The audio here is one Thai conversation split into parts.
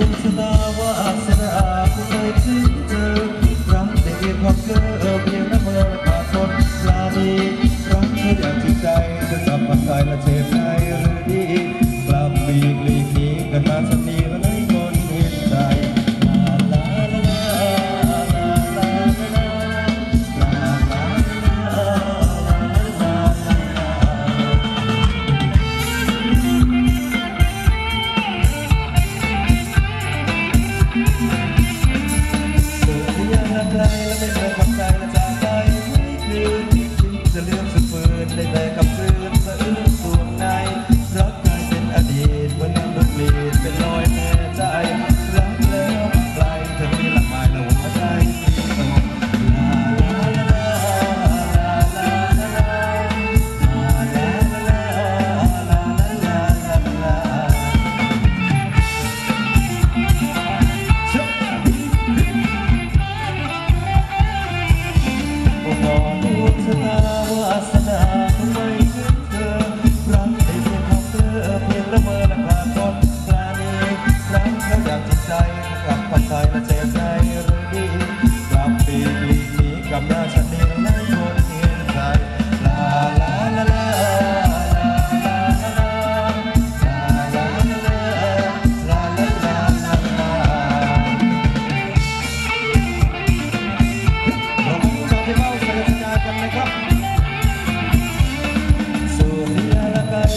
into the ฟื้นได้แต่กับ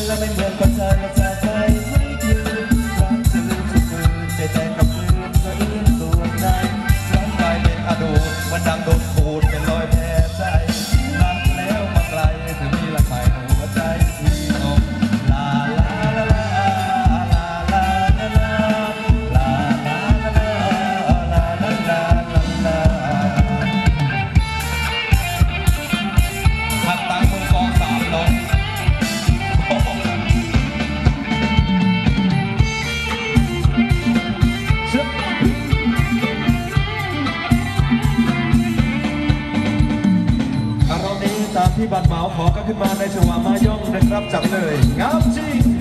และไม่เหมือนคนไทยและชาไทไม่ยืนรักจะลืมทุกมือใจแต่กับมือก็อิ่มตัวใร้องได้เป็นอโดมันดัง ที่บาดเหมาขอก็ขึ้นมาในจังหวะมาย่องนะครับจับเลยงามจริง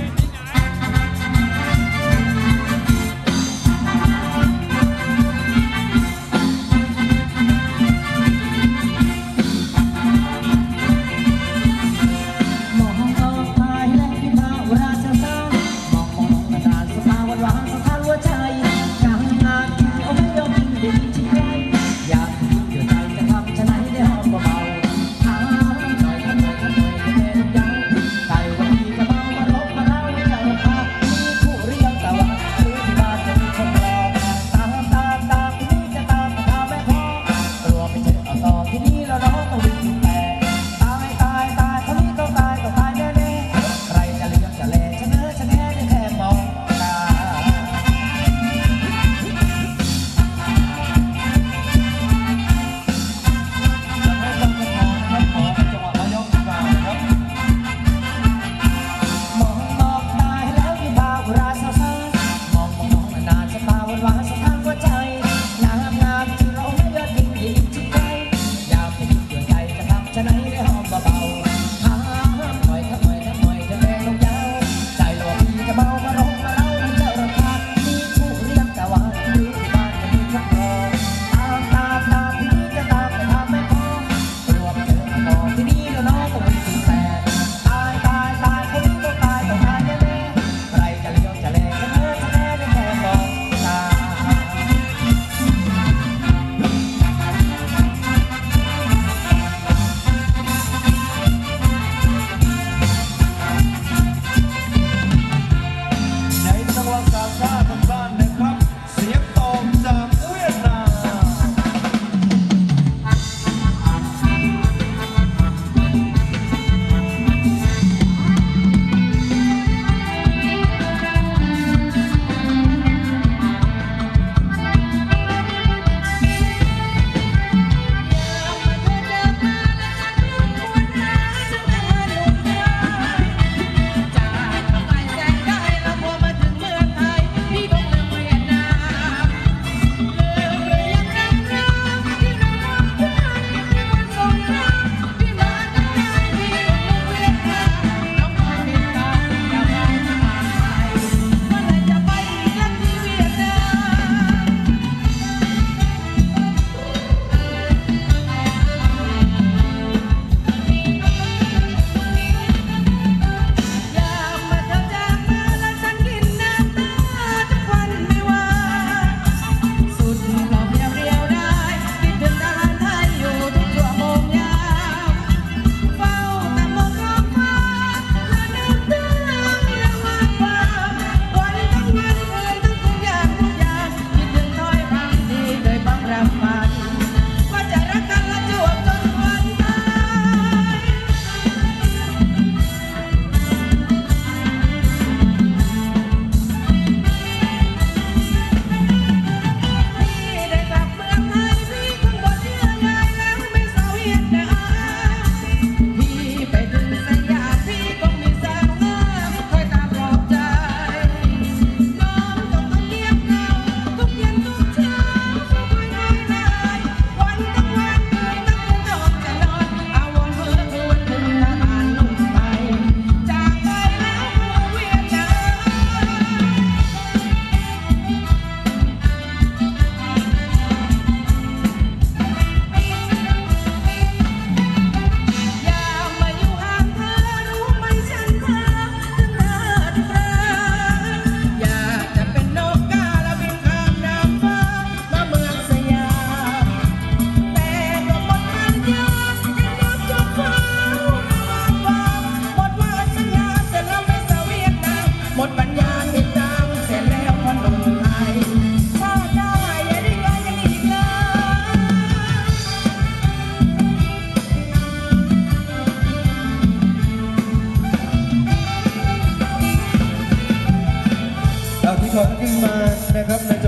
นะครับ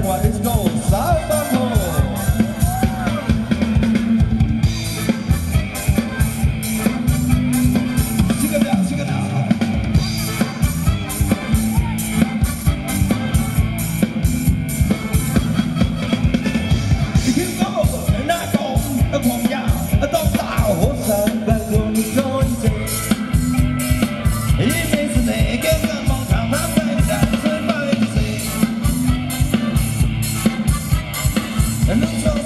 And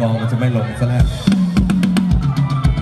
กองมันจะไม่ลงซะแล้ว